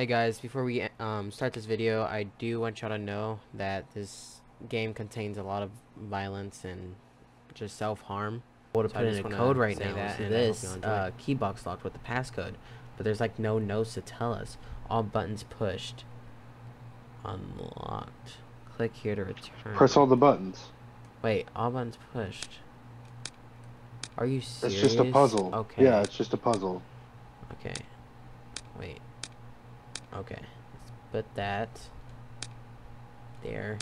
Hey guys, before we um, start this video, I do want y'all to know that this game contains a lot of violence and just self-harm. Well, to So I put in a code right now, that, see and I hope this y'all uh, it. key box locked with the passcode, but there's like no notes to tell us. All buttons pushed. Unlocked. Click here to return. Press all the buttons. Wait, all buttons pushed. Are you serious? It's just a puzzle. Okay. Yeah, it's just a puzzle. Okay. Wait. Okay. Let's put that there.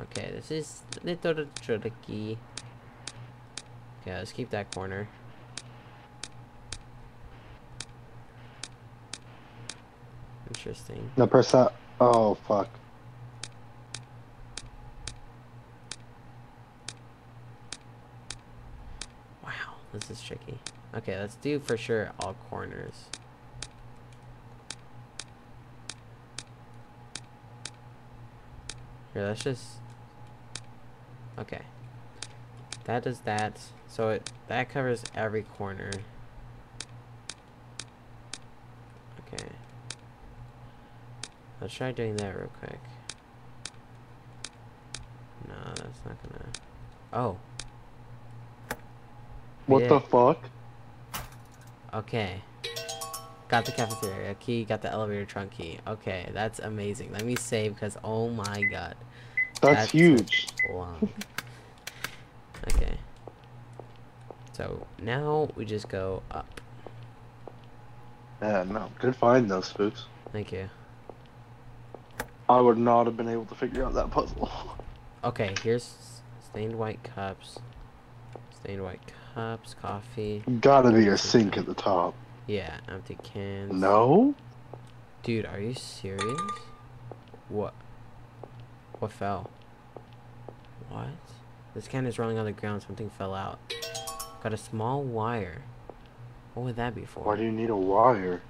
Okay, this is little tricky. Okay, let's keep that corner. Interesting. Now press that. Oh fuck. Wow, this is tricky. Okay, let's do for sure all corners. Here, let's just... Okay. That does that. So it that covers every corner. Okay. Let's try doing that real quick. No, that's not gonna... Oh. What Yeah. the fuck? Okay. Got the cafeteria key, got the elevator trunk key. Okay, that's amazing. Let me save because oh my god. That's, That's- huge. Okay. So now we just go up. Yeah, no. Good find though, spooks. Thank you. I would not have been able to figure out that puzzle. Okay, here's stained white cups. Stained white cups, coffee. Gotta be a sink at the top. Yeah, empty cans. No? Dude, are you serious? What? What fell? What? This can is rolling on the ground. Something fell out. Got a small wire. What would that be for? Why do you need a wire?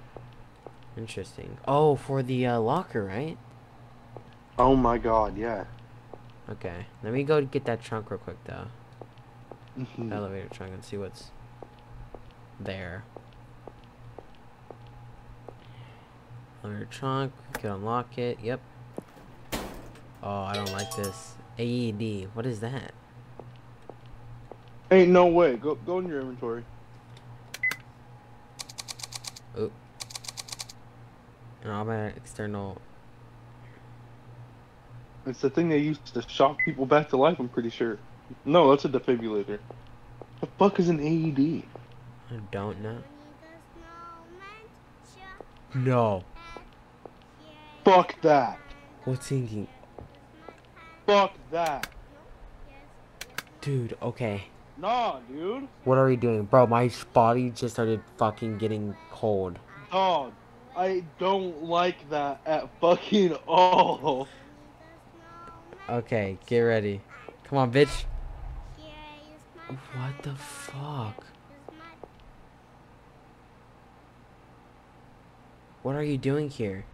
Interesting. Oh, for the uh, locker, right? Oh my god, yeah. Okay. Let me go get that trunk real quick, though. Mhm. Elevator trunk and see what's there. Elevator trunk. We can unlock it. Yep. Oh, I don't like this. AED. What is that? Ain't no way. Go go in your inventory. Oh. And I'm an external. It's the thing they used to shock people back to life, I'm pretty sure. No, that's a defibrillator. The fuck is an AED? I don't know. No. Fuck that. What's thinking? Fuck that. Dude, okay. Nah, dude. What are we doing? Bro, my body just started fucking getting cold. Dog. I don't like that at fucking all. Okay, get ready. Come on, bitch. What the fuck? What are you doing here?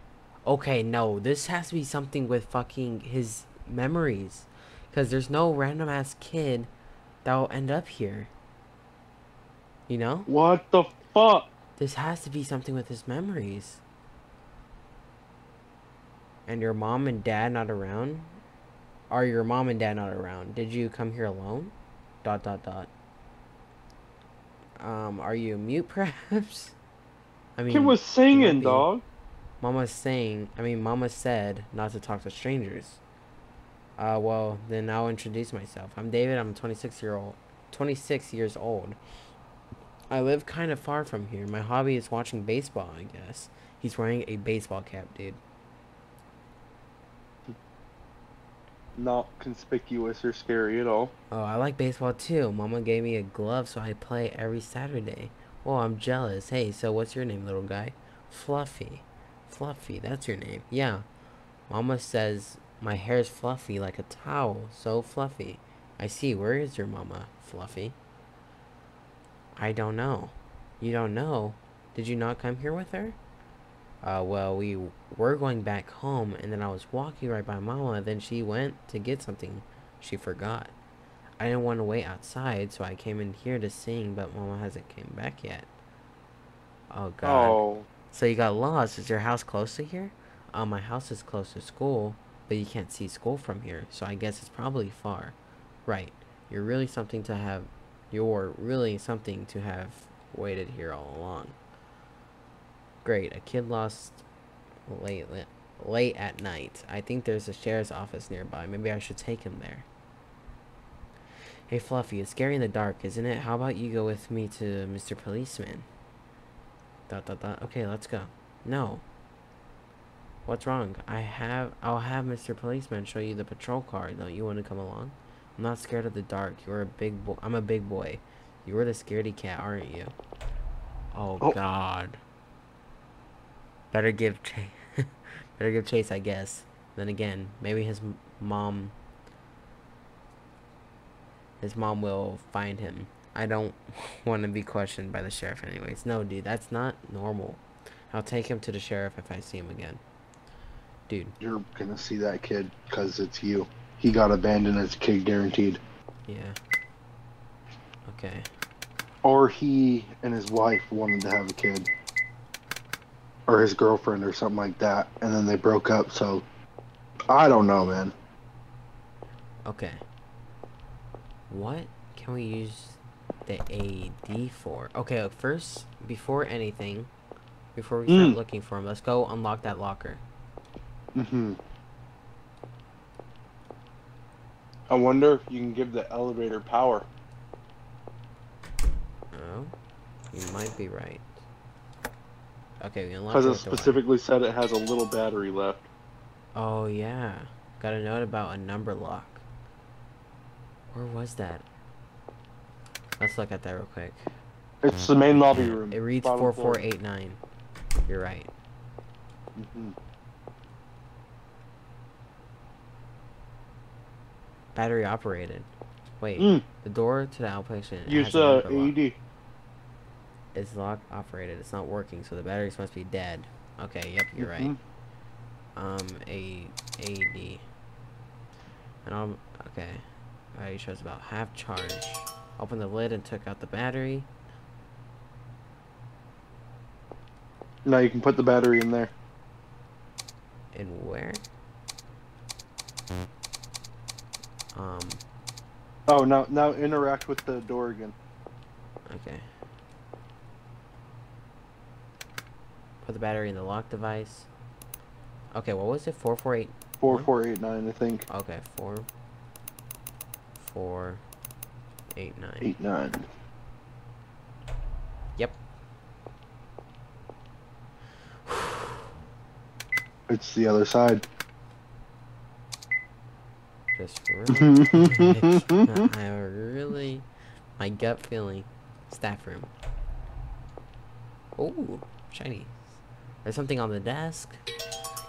Okay, no, this has to be something with fucking his memories. Because there's no random ass kid that will end up here. You know? What the fuck? This has to be something with his memories. And your mom and dad not around? Are your mom and dad not around? Did you come here alone? Dot dot dot. Um, are you mute perhaps? I mean, he was singing, dog. Mama's saying, I mean, Mama said not to talk to strangers. Uh, well, then I'll introduce myself. I'm David. I'm 26 year old, 26 years old. I live kind of far from here. My hobby is watching baseball. I guess he's wearing a baseball cap, dude. Not conspicuous or scary at all. Oh, I like baseball too. Mama gave me a glove, so I play every Saturday. Oh, I'm jealous. Hey, so what's your name, little guy? Fluffy. Fluffy, that's your name. Yeah. Mama says my hair is fluffy like a towel. So fluffy. I see. Where is your mama, Fluffy? I don't know. You don't know? Did you not come here with her? Uh, well, we were going back home, and then I was walking right by Mama, then she went to get something she forgot. I didn't want to wait outside, so I came in here to sing, but Mama hasn't came back yet. Oh God. Oh, So you got lost. Is your house close to here? Uh, my house is close to school, but you can't see school from here, so I guess it's probably far. Right. You're really something to have. You're really something to have waited here all along. Great. A kid lost late, late, at night. I think there's a sheriff's office nearby. Maybe I should take him there. Hey, Fluffy, it's scary in the dark, isn't it? How about you go with me to Mr. Policeman? Dot dot dot. Okay, let's go. No. What's wrong? I have. I'll have Mr. Policeman show you the patrol car. Don't you want to come along? I'm not scared of the dark. You're a big boy. I'm a big boy. You're the scaredy cat, aren't you? Oh, Oh. God. Better give chase. Better give chase, I guess. Then again, maybe his m- mom. His mom will find him. I don't want to be questioned by the sheriff, anyways. No, dude, that's not normal. I'll take him to the sheriff if I see him again. Dude, you're gonna see that kid because it's you. He got abandoned as a kid, guaranteed. yeah. Okay. Or he and his wife wanted to have a kid. Or his girlfriend or something like that. And then they broke up, so I don't know, man. Okay. What can we use the AD for? Okay, uh, first, before anything, before we start Mm. looking for him, let's go unlock that locker. Mm-hmm. I wonder if you can give the elevator power. Oh, you might be right. Okay, we unlocked Because it it with the wire. specifically said it has a little battery left. Oh yeah, got a note about a number lock. Where was that? Let's look at that real quick. It's the main lobby room. It reads 4489. four floor. four eight nine. You're right. Mm -hmm. Battery operated. Wait, Mm, the door to the outpatient use the. AED. It's lock operated. It's not working, so the batteries must be dead. Okay, yep, you're right. Mhm. Um, A, A, D. And I'm okay. Battery shows about half charge. Open the lid and took out the battery. Now you can put the battery in there. And where? Um, Oh, now now interact with the door again. okay. Put the battery in the lock device. Okay, what was it? 448. Four four eight nine, I think. Okay, 4 4 8 9. Eight nine. Yep. It's the other side. Just really. I really. My gut feeling. Staff room. Oh, shiny. There's something on the desk.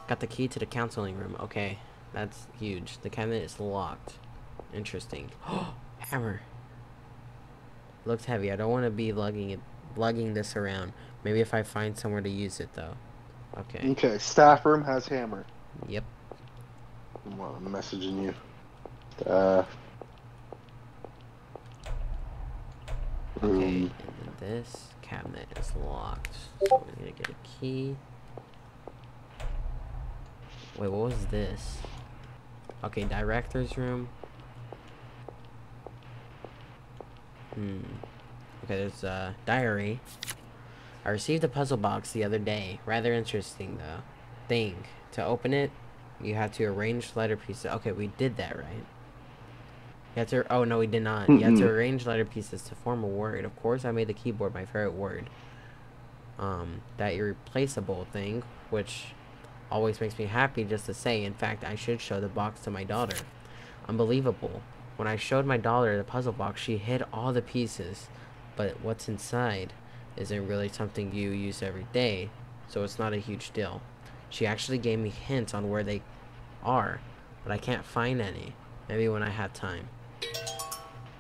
Got the key to the counseling room. Okay, that's huge. The cabinet is locked. Interesting. Hammer. Looks heavy. I don't want to be lugging it, lugging this around. Maybe if I find somewhere to use it though. Okay. okay, staff room has hammer. Yep. Well, I'm messaging you. Uh. Okay, room. and then this cabinet is locked. So we're gonna get a key. Wait, what was this? Okay, director's room. Hmm. Okay, there's a diary. I received a puzzle box the other day. Rather interesting, though. Thing. To open it, you have to arrange letter pieces. Okay, we did that, right? You have to. Oh no, we did not. You have to arrange letter pieces to form a word. Of course, I made the keyboard my favorite word. Um, that irreplaceable thing, which always makes me happy just to say. In fact, I should show the box to my daughter. Unbelievable. When I showed my daughter the puzzle box, she hid all the pieces, but what's inside isn't really something you use every day, so it's not a huge deal. She actually gave me hints on where they are, but I can't find any. Maybe when I have time.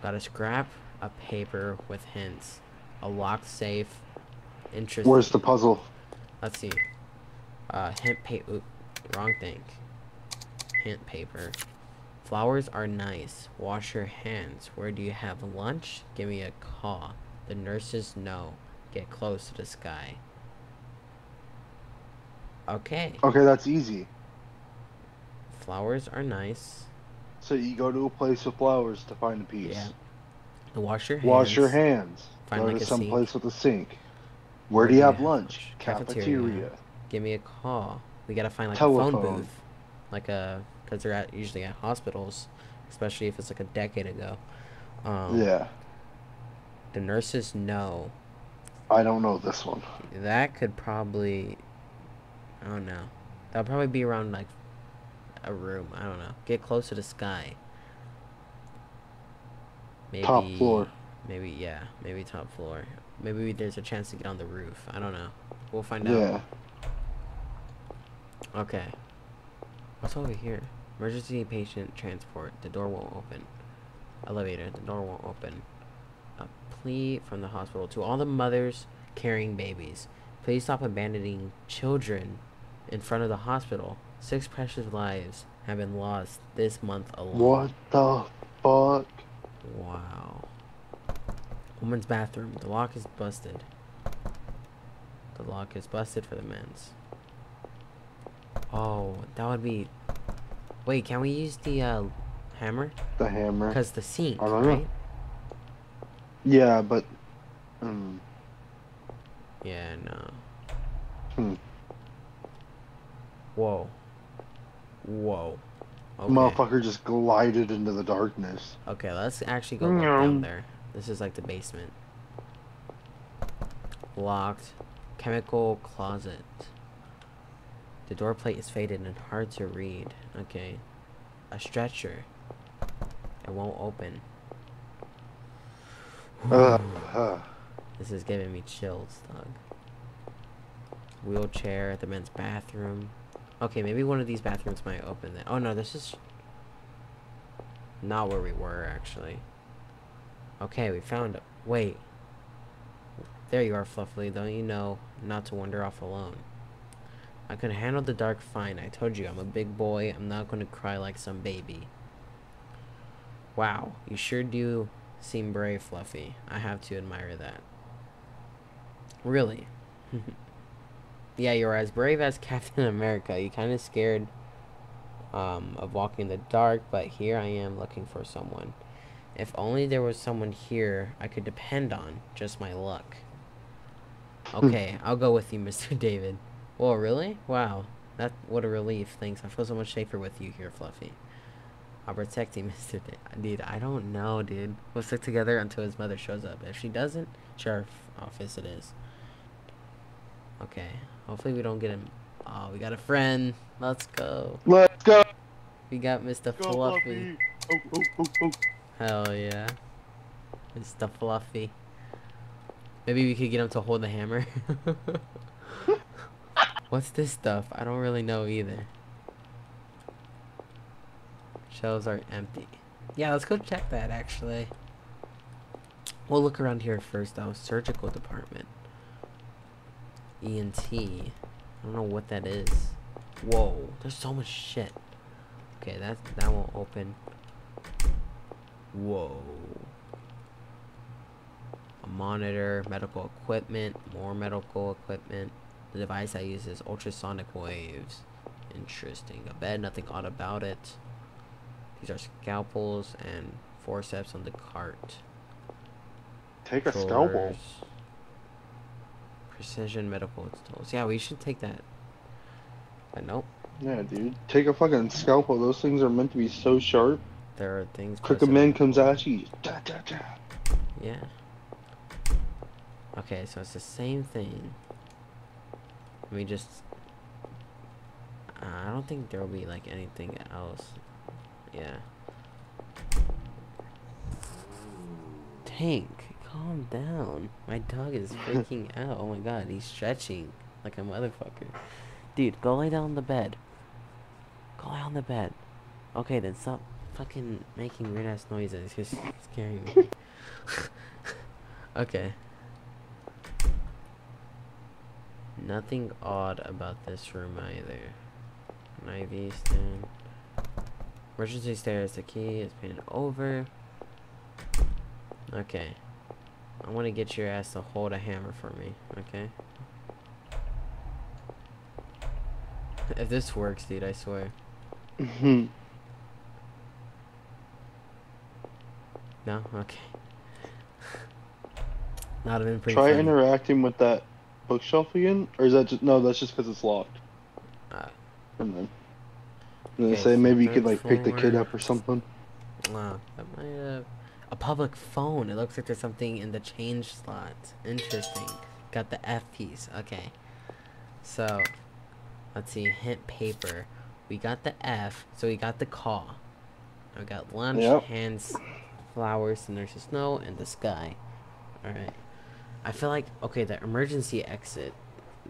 Got a scrap of paper with hints. A locked safe. Interesting. Where's the puzzle? Let's see. Uh, hint pa- oop, wrong thing. Hint paper. Flowers are nice. Wash your hands. Where do you have lunch? Give me a call. The nurses know. Get close to the sky. Okay. Okay, that's easy. Flowers are nice. So you go to a place with flowers to find a piece. Yeah. Wash your hands. Wash your hands. Find go like to some sink. place with a sink. Where, do you have lunch? Cafeteria. Cafeteria. Give me a call. We gotta find like a phone booth, like a, cause they're at usually at hospitals, especially if it's like a decade ago. Um, Yeah. The nurses know I don't know this one. that could probably, I don't know, that'll probably be around like a room. I don't know. Get close to the sky. Maybe Top floor. Maybe yeah. Maybe top floor. Maybe there's a chance to get on the roof. I don't know. We'll find out. Yeah. Okay. What's over here? Emergency patient transport. The door won't open. Elevator. The door won't open. A plea from the hospital to all the mothers carrying babies. Please stop abandoning children in front of the hospital. Six precious lives have been lost this month alone. What the fuck? Wow. Woman's bathroom. The lock is busted. The lock is busted for the men's. Oh, that would be. Wait, can we use the uh, hammer? The hammer. Because the sink, don't know. Yeah, but. Mm, Yeah, no. Hmm. Whoa. Whoa. Okay. Motherfucker just glided into the darkness. Okay, let's actually go look down there. This is like the basement. Locked. Chemical closet. The door plate is faded and hard to read. Okay. A stretcher. It won't open. Ugh, ugh. This is giving me chills, dog. Wheelchair at the men's bathroom. Okay, maybe one of these bathrooms might open then. Oh no, this is not where we were actually. Okay, we found it. Wait. There you are, Fluffy. Don't you know not to wander off alone? I can handle the dark fine. I told you, I'm a big boy. I'm not going to cry like some baby. Wow, you sure do seem brave, Fluffy. I have to admire that. Really? yeah, you're as brave as Captain America. You kind of scared um, of walking in the dark, but here I am looking for someone. If only there was someone here I could depend on. Just my luck. Okay, I'll go with you, Mr. David. Whoa, really? Wow. That what a relief. Thanks. I feel so much safer with you here, Fluffy. I'll protect you, Mr. Da- dude, I don't know, dude. We'll stick together until his mother shows up. If she doesn't, sheriff office it is. Okay. Hopefully we don't get him. Oh, we got a friend. Let's go. Let's go. We got Mr. Go, Fluffy. Fluffy. Oh, oh, oh, oh. Hell yeah. Mr. Fluffy. Maybe we could get him to hold the hammer. What's this stuff? I don't really know either. Shelves are empty. Yeah, let's go check that actually. We'll look around here first though. Surgical department. ENT. I don't know what that is. Whoa, there's so much shit. Okay, that that won't open. Whoa. A monitor, medical equipment, more medical equipment. The device I use is ultrasonic waves. Interesting. A bed, nothing odd about it. These are scalpels and forceps on the cart. Take a scalpel. Precision medical tools. Yeah, we should take that. But nope. Yeah, dude. Take a fucking scalpel. Those things are meant to be so sharp. There are things. Crooked man comes at you. Da, da, da. Yeah. Okay, so it's the same thing. Let me just. Uh, I don't think there will be like anything else. Yeah. Tank, calm down. My dog is freaking out. Oh my god, he's stretching like a motherfucker. Dude, go lay down on the bed. Go lay on the bed. Okay, then stop fucking making weird ass noises. You're scaring me. okay. Nothing odd about this room either. An IV stand. Emergency stairs. The key is painted over. Okay. I want to get your ass to hold a hammer for me. Okay. if this works, dude, I swear. Mhm. No? Okay. Not even pretty Try funny. interacting with that bookshelf again, or is that just no? That's just because it's locked. Uh, And then, and they say maybe you could like pick the kid up or something. Wow, that might public phone. It looks like there's something in the change slot. Interesting. Got the F piece. Okay. So, let's see. Hint paper. We got the F, so we got the call. We got lunch, Yep. hands, flowers, and there's the snow and the sky. All right. I feel like okay, the emergency exit.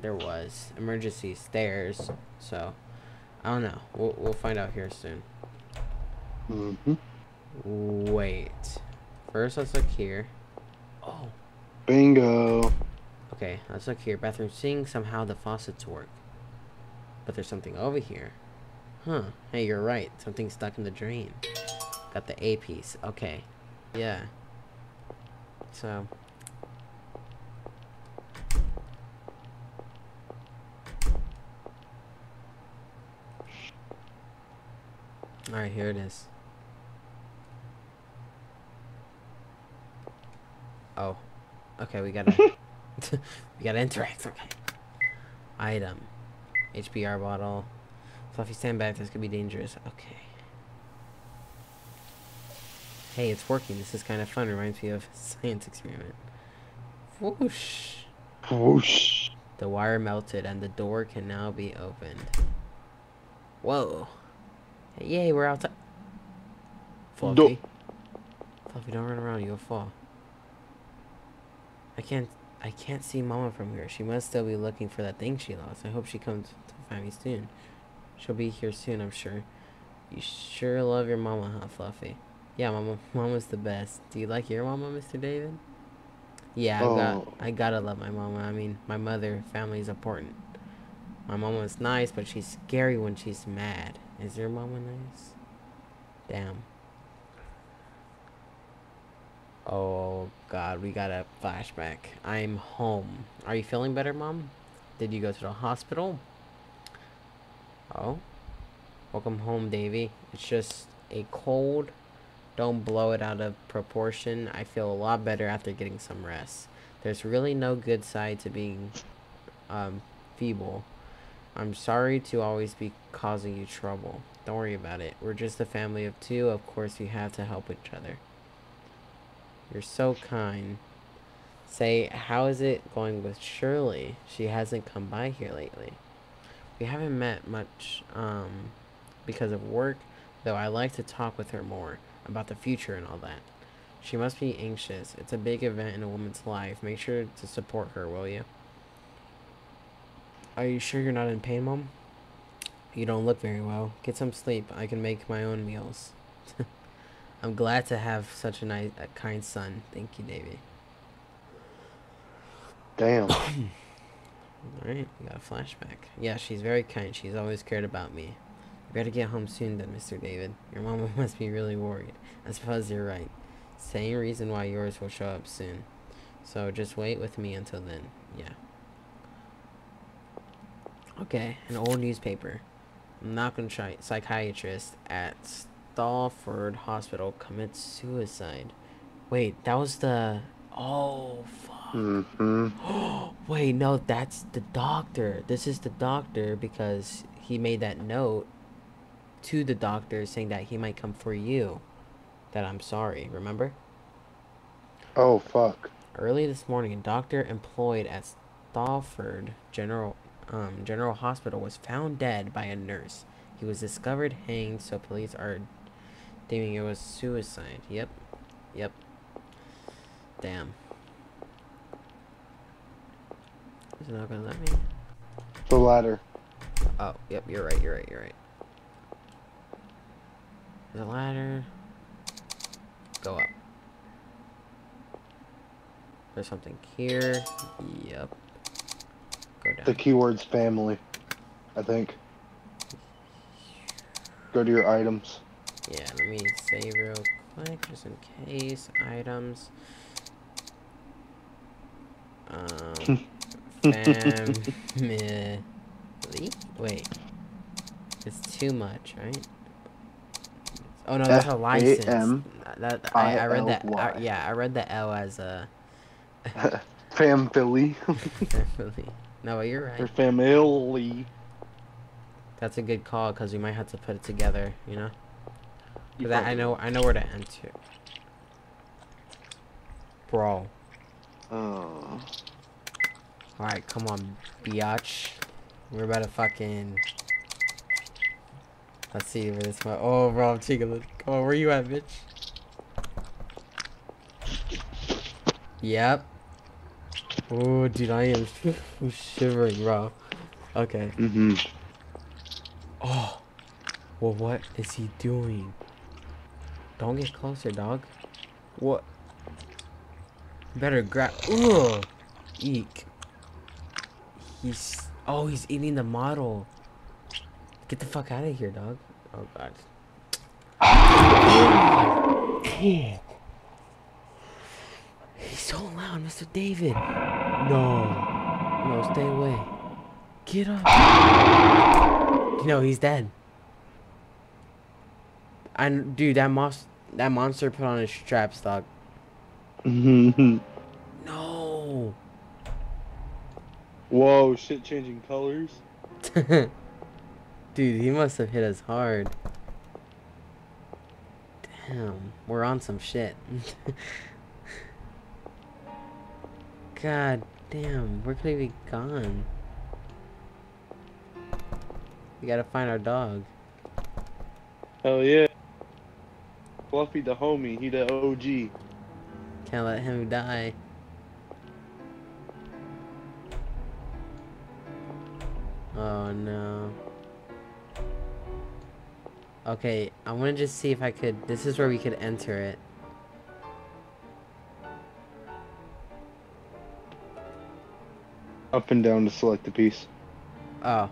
There was emergency stairs. So, I don't know. We'll we'll find out here soon. hmm Wait. First, let's look here. Oh, Bingo. okay. Let's look here. Bathroom sink. Somehow the faucets work. But there's something over here. Huh. Hey, you're right. Something stuck in the drain. Got the A piece. Okay. Yeah. So. Alright, here it is. Oh. Okay, we gotta we gotta interact, okay. Item. HBR bottle. Fluffy stand back, this could be dangerous. Okay. Hey, it's working. This is kind of fun. Reminds me of a science experiment. Whoosh. Whoosh. The wire melted and the door can now be opened. Whoa. Yay, we're outside. Fluffy. Fluffy, don't run around, you'll fall. I can't I can't see Mama from here. She must still be looking for that thing she lost. I hope she comes to find me soon. She'll be here soon, I'm sure. You sure love your mama, huh, Fluffy? Yeah, Mama. Mama's the best. Do you like your mama, Mr. David? Yeah, I got. Oh. I gotta love my mama. I mean, my mother, family's important. My mama's nice, but she's scary when she's mad. Is your mama nice? Damn. Oh God, we got a flashback. I'm home. Are you feeling better, Mom? Did you go to the hospital? Oh. Welcome home, Davy. It's just a cold. Don't blow it out of proportion. I feel a lot better after getting some rest. There's really no good side to being um, feeble. I'm sorry to always be causing you trouble. Don't worry about it. We're just a family of two. Of course, we have to help each other. You're so kind. Say, how is it going with Shirley? She hasn't come by here lately. We haven't met much um, because of work, though I like to talk with her more about the future and all that. She must be anxious. It's a big event in a woman's life. Make sure to support her, will you? Are you sure you're not in pain, Mom? You don't look very well. Get some sleep. I can make my own meals. I'm glad to have such a nice, a kind son. Thank you, Davy. Damn. Alright, got a flashback. Yeah, she's very kind. She's always cared about me. You better get home soon then, Mr. David. Your mama must be really worried. I suppose you're right. Same reason why yours will show up soon. So just wait with me until then. Yeah. Okay, an old newspaper. I'm not gonna try psychiatrist at Stallford Hospital commits suicide. Wait, that was the. Oh, fuck. hmm Wait, no, that's the doctor. This is the doctor because he made that note to the doctor saying that he might come for you. That I'm sorry, remember? Oh fuck. Early this morning, a doctor employed at Stallford General um, General Hospital was found dead by a nurse. He was discovered hanged, so police are deeming it was suicide. Yep. Yep. Damn. Is it not gonna let me? The ladder. Oh, yep, you're right, you're right, you're right. The ladder. Go up. There's something here. Yep. Go down. The keyword's family. I think. Go to your items. Yeah, let me save real quick, just in case. Items. Um, family. Wait. It's too much, right? Oh no, that's a license. That I, I read that. I, yeah, I read the L as a Fam Philly. family. No, you're or right. family. That's a good call because we might have to put it together. You know. You 'Cause I, I know I know where to enter. Bro. Oh. Alright, come on, biatch. We're about to fucking. Let's see where this one. Oh, bro, I'm taking it. Come on, where you at, bitch? Yep. Oh, dude, I am shivering, bro. Okay. Mm-hmm. Oh. Well, what is he doing? Don't get closer, dog. What? Better grab. Ugh. Eek. He's. Oh, he's eating the model. Get the fuck out of here, dog. Oh god. He's so loud, Mr. David. No. No, stay away. Get up. No, he's dead. I dude, that mos that monster put on his straps, dog. Mm-hmm. No. Whoa, shit changing colors. Dude, he must have hit us hard. Damn, we're on some shit. God damn, where could he be gone? We gotta find our dog. Hell yeah. Fluffy the homie, he the OG. Can't let him die. Oh no. Okay, I want to just see if I could. This is where we could enter it. Up and down to select the piece. Oh.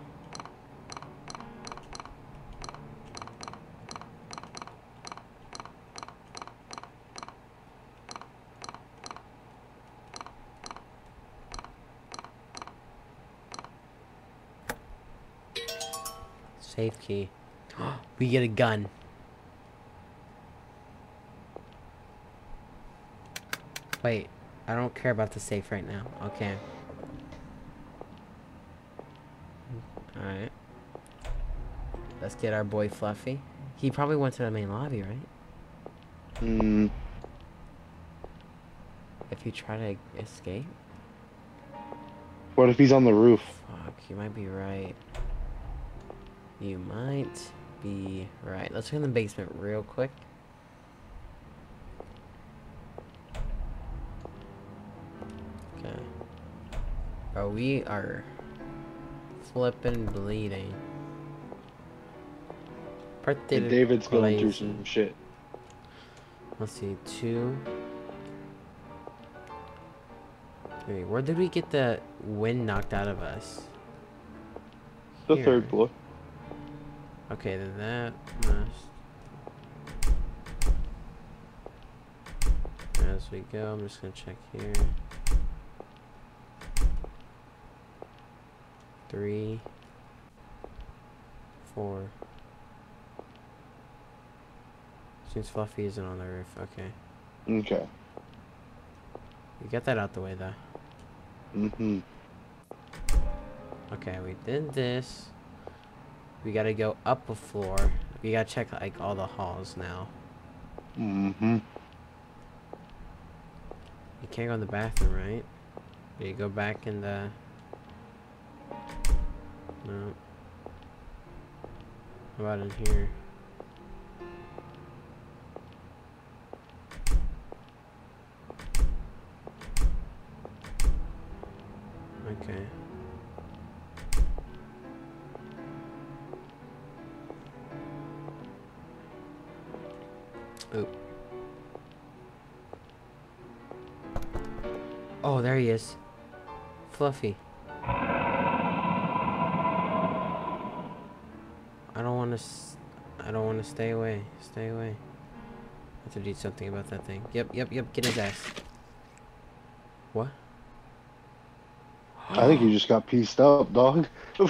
Safe key. we get a gun. Wait, I don't care about the safe right now. Okay. Alright. Let's get our boy Fluffy. He probably went to the main lobby, right? Mm. If you try to escape? What if he's on the roof? Fuck, you might be right. You might be right. Let's go in the basement real quick. Okay. Bro, we are flipping bleeding. And David's going through some shit. Let's see, two. Wait, where did we get the wind knocked out of us? The Here. third floor. Okay, then that must. As we go, I'm just gonna check here. Three, four. Since Fluffy isn't on the roof, okay. Okay. We got that out the way though. Mm-hmm. Okay, we did this. We gotta go up a floor. We gotta check like all the halls now. Mm-hmm. You can't go in the bathroom, right? You go back in the. No. How about in here? Okay. Oh, there he is. Fluffy. I don't want to. I don't want to stay away. Stay away. I have to do something about that thing. Yep, yep, yep. Get his ass. What? I think you just got pieced up, dog. you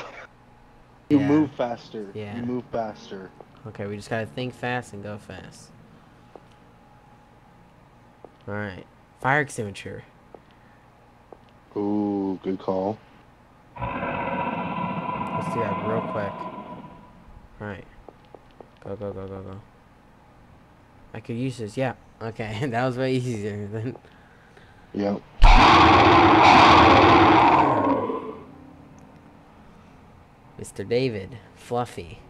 Yeah. move faster. Yeah. You move faster. Okay, we just gotta think fast and go fast. Alright. Fire extinguisher. Ooh, good call. Let's do that real quick. Alright. Go, go, go, go, go. I could use this, yeah. Okay, that was way easier than. Yep. Mr. David, Fluffy,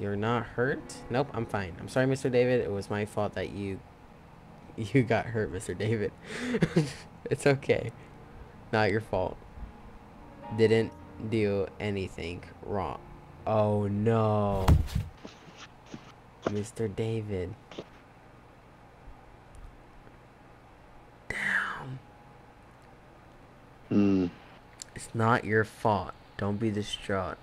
you're not hurt? Nope, I'm fine. I'm sorry, Mr. David. It was my fault that you you got hurt, Mr. David. it's okay. Not your fault. Didn't do anything wrong. Oh no. Mr. David. Damn. Hmm. It's not your fault. Don't be distraught.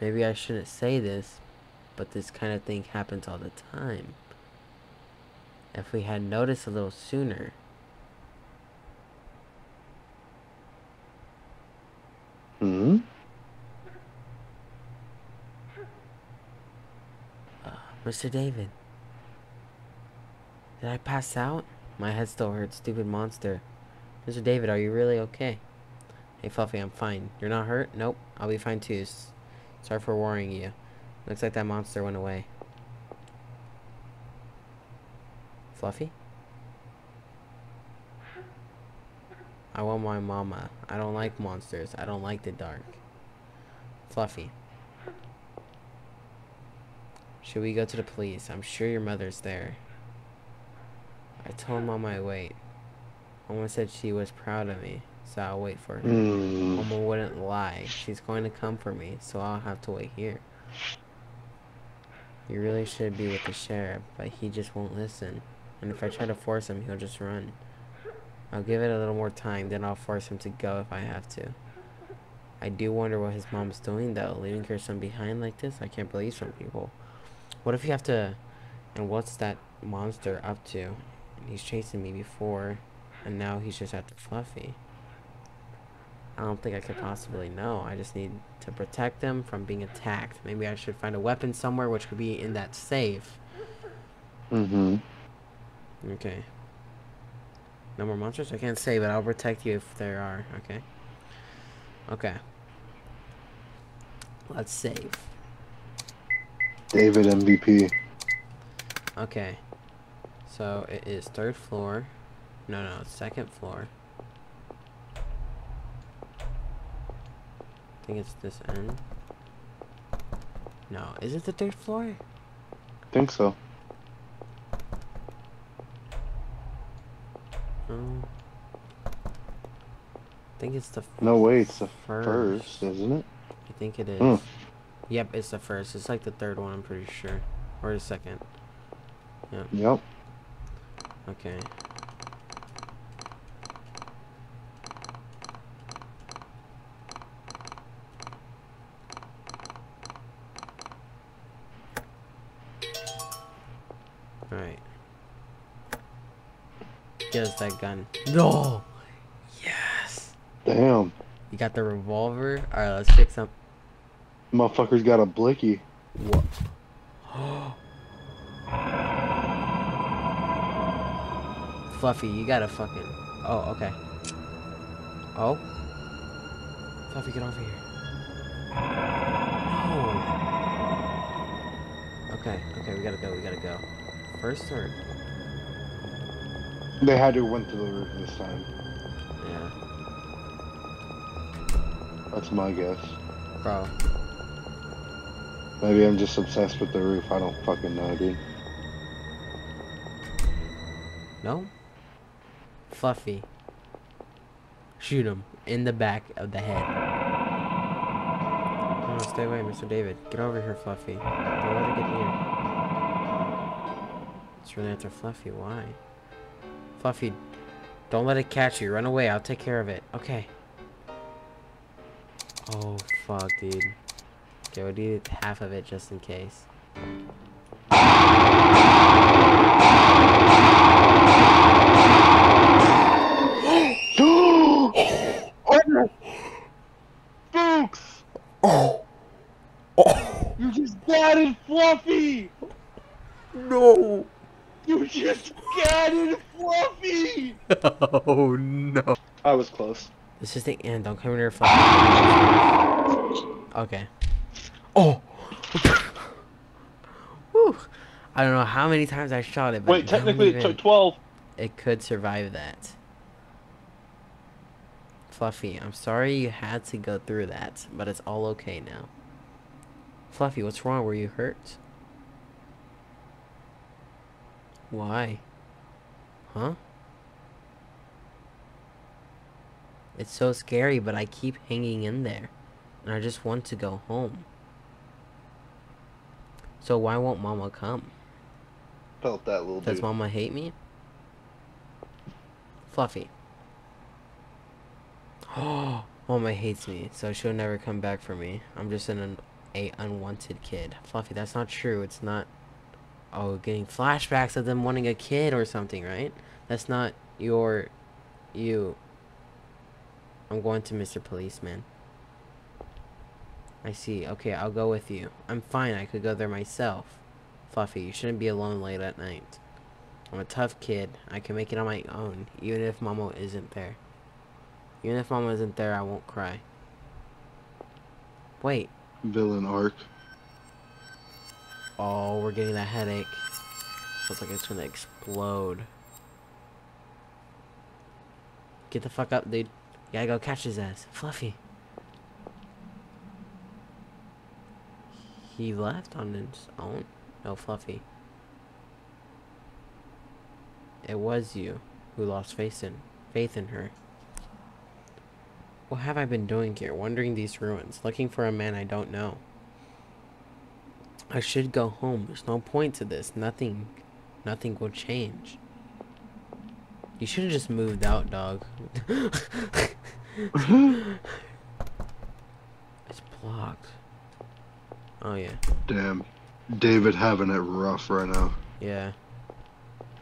Maybe I shouldn't say this, but this kind of thing happens all the time. If we had noticed a little sooner. Hmm. Mr. David. Did I pass out? My head still hurts, stupid monster. Mr. David, are you really okay? Hey, Fluffy, I'm fine. You're not hurt? Nope, I'll be fine too. S- Sorry for worrying you. Looks like that monster went away. Fluffy? I want my mama. I don't like monsters. I don't like the dark. Fluffy. Should we go to the police? I'm sure your mother's there. I told Mama I wait. Mama said she was proud of me, so I'll wait for her. Hmm. Mama wouldn't lie. She's going to come for me, so I'll have to wait here. You really should be with the sheriff, but he just won't listen. And if I try to force him, he'll just run. I'll give it a little more time, then I'll force him to go if I have to. I do wonder what his mom's doing though, leaving her son behind like this. I can't believe some people. What if you have to? And what's that monster up to? He's chasing me before, and now he's just after Fluffy. I don't think I could possibly know. I just need to protect them from being attacked. Maybe I should find a weapon somewhere which could be in that safe. Mm-hmm. Okay. No more monsters? I can't say, but I'll protect you if there are. Okay. Okay. Let's save. David MVP. Okay. So it is third floor. No, no, second floor. I think it's this end. No, is it the third floor? I Think so. Um, I think it's the No, way, it's the first. first, isn't it? I think it is. Hmm. Yep, it's the first. It's like the third one, I'm pretty sure. Or the second. Yep. Yep. Okay. Alright. Get us that gun. No! Yes! Damn. You got the revolver? Alright, let's pick some. Motherfucker's got a blicky. What? Fluffy, you gotta fucking. Oh, okay. Oh? Fluffy, get over here. No! Okay, okay, we gotta go, we gotta go. First or. They had to went to the roof this time. That's my guess. Bro. Maybe I'm just obsessed with the roof. I don't fucking know, dude. No? Fluffy. Shoot him in the back of the head. Oh, stay away, Mr. David. Get over here, Fluffy. Don't let her get near. It's really after Fluffy. Why? Fluffy, don't let it catch you. Run away. I'll take care of it. Okay. Oh, fuck, dude. Okay, we'll do half of it just in case. oh! Fuchs! Oh. You just gatted Fluffy! No. You just gatted Fluffy! Oh no. I was close. This is the end. Don't come in here for. Okay. Oh. Whew. I don't know how many times I shot it, but Wait, technically it took 12. it could survive that. Fluffy, I'm sorry you had to go through that, but it's all okay now. Fluffy, what's wrong? Were you hurt? Why? Huh? It's so scary, but I keep hanging in there. And I just want to go home. So why won't Mama come? Felt that little Does dude. Mama hate me? Fluffy. Oh, Mama hates me, so she'll never come back for me. I'm just an un a unwanted kid. Fluffy, that's not true. It's not. Oh, getting flashbacks of them wanting a kid or something, right? That's not your, you. I'm going to Mr. Policeman. I see. Okay, I'll go with you. I'm fine. I could go there myself. Fluffy, you shouldn't be alone late at night. I'm a tough kid. I can make it on my own, even if Mama isn't there. Even if Mama isn't there, I won't cry. Wait. Villain arc. Oh, we're getting that headache. Looks like it's gonna explode. Get the fuck up, dude. Gotta go catch his ass. Fluffy. He left on his own? No, Fluffy. It was you who lost faith in, faith in her. What have I been doing here, wandering these ruins, looking for a man I don't know? I should go home. There's no point to this. Nothing, nothing will change. You should have just moved out, dog. it's blocked. Oh yeah, Damn. David having it rough right now. yeah.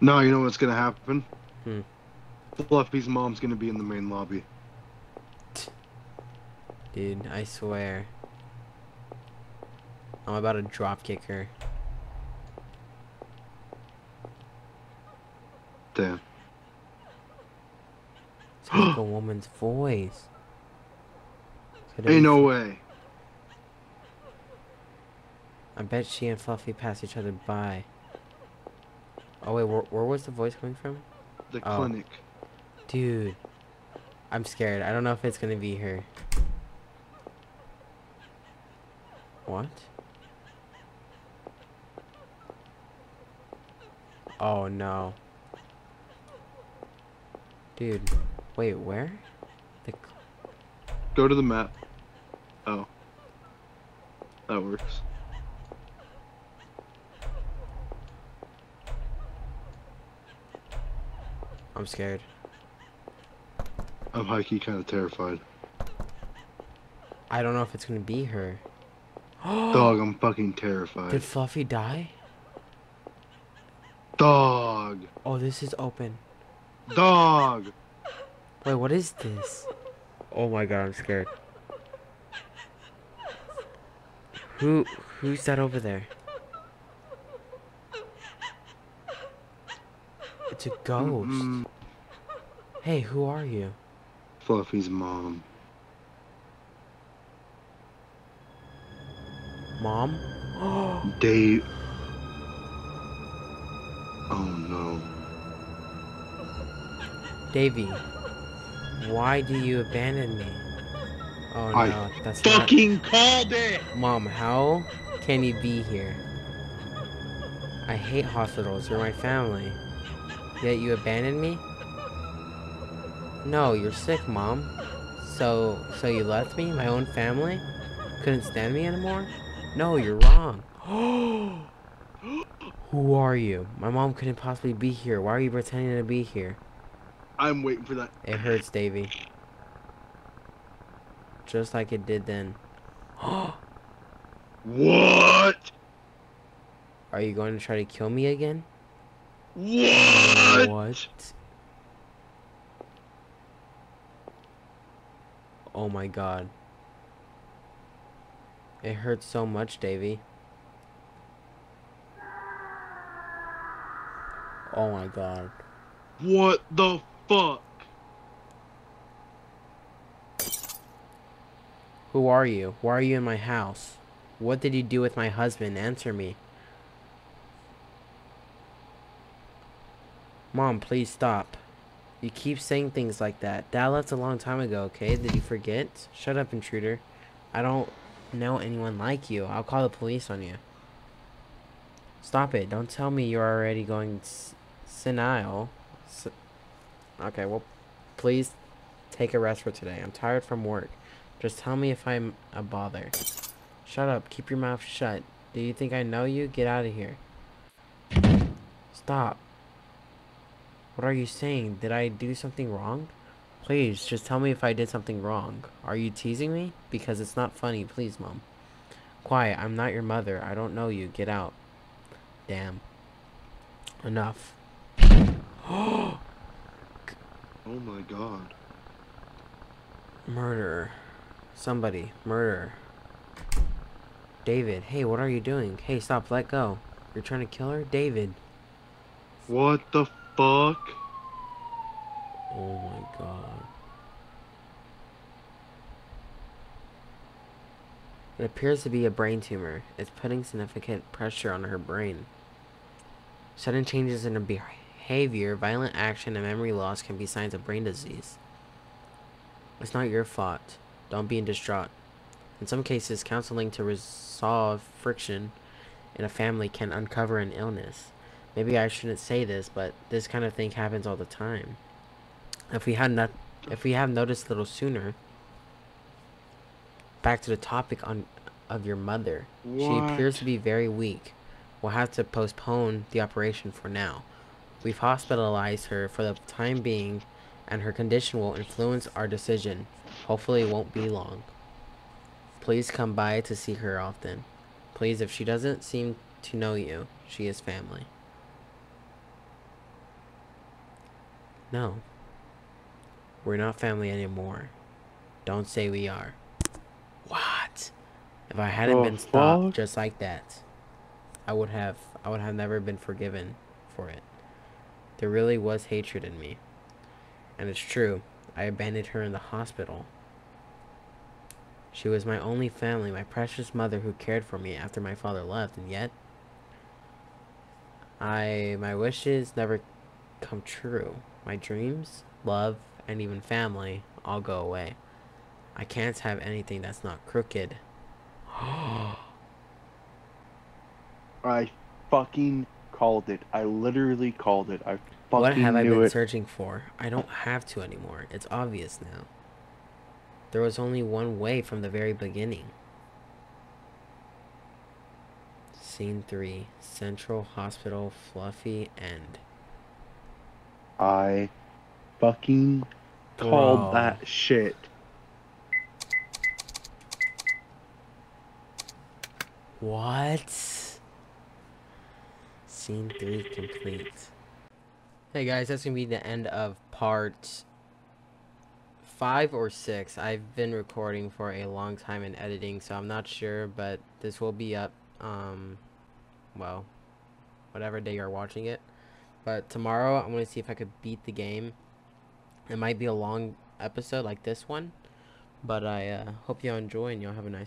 No, you know what's gonna happen? Hmm. Fluffy's mom's gonna be in the main lobby. Dude, I swear. I'm about to drop kick her. Damn. A woman's voice. Could Ain't no way. I bet she and Fluffy passed each other by. Oh wait, where, where was the voice coming from? The Oh. clinic. Dude, I'm scared. I don't know if it's gonna be her. What? Oh no. Dude, wait, where? The Go to the map. Oh. That works. I'm scared. I'm high key kind of terrified. I don't know if it's gonna be her. Dog, I'm fucking terrified. Did. Fluffy die? Dog. Oh, this is open. Dog. Wait, what is this? Oh my god, I'm scared. Who who's that over there? It's a ghost. Mm, Hey, who are you? Fluffy's mom. Mom? Dave. Oh no. Davy. Why do you abandon me? Oh I no, that's not Fucking called it! Mom, how can you be here? I hate hospitals. You're my family. Yet you abandoned me? No, you're sick, Mom. So, so you left me? My own family? Couldn't stand me anymore? No, you're wrong. Who are you? My mom couldn't possibly be here. Why are you pretending to be here? I'm waiting for that. It hurts, Davy. Just like it did then. What? Are you going to try to kill me again? What? What? Oh my god. It hurts so much, Davy. Oh my god. What the fuck? Who are you? Why are you in my house? What did you do with my husband? Answer me. Mom, please stop. You keep saying things like that. Dad left a long time ago, okay? Did you forget? Shut up, intruder. I don't know anyone like you. I'll call the police on you. Stop it. Don't tell me you're already going senile. S- okay, well, please take a rest for today. I'm tired from work. Just tell me if I'm a bother. Shut up. Keep your mouth shut. Do you think I know you? Get out of here. Stop. What are you saying? Did I do something wrong? Please, just tell me if I did something wrong. Are you teasing me? Because it's not funny. Please, Mom. Quiet. I'm not your mother. I don't know you. Get out. Damn. Enough. Oh my god. Murder. Somebody. Murder. David. Hey, what are you doing? Hey, stop. Let go. You're trying to kill her? David. What the fuck? Oh my god. It appears to be a brain tumor. It's putting significant pressure on her brain. Sudden changes in her behavior, violent action, and memory loss can be signs of brain disease. It's not your fault. Don't be in distraught. In some cases, counseling to resolve friction in a family can uncover an illness. Maybe I shouldn't say this, but this kind of thing happens all the time. If we had not, if we have noticed a little sooner. Back to the topic on of your mother. She appears to be very weak. We'll have to postpone the operation for now. We've hospitalized her for the time being, and her condition will influence our decision. Hopefully, it won't be long. Please come by to see her often. Please, if she doesn't seem to know you, she is family. No. We're not family anymore. Don't say we are. What? If I hadn't The been stopped fuck? just like that, I would have I would have never been forgiven for it. There really was hatred in me. And it's true. I abandoned her in the hospital. She was my only family, my precious mother who cared for me after my father left, and yet I my wishes never come true. My dreams, love, and even family all go away. I can't have anything that's not crooked. I fucking called it. I literally called it. I fucking what have I been it. searching for? I don't have to anymore. It's obvious now. There was only one way from the very beginning. Scene 3 Central Hospital Fluffy End. I fucking called Bro. that shit. What? Scene 3 complete. Hey guys, that's gonna be the end of part 5 or 6. I've been recording for a long time and editing, so I'm not sure, but this will be up, um, well, whatever day you're watching it. But tomorrow, I'm gonna see if I could beat the game. It might be a long episode like this one, but I uh, hope y'all enjoy and y'all have a nice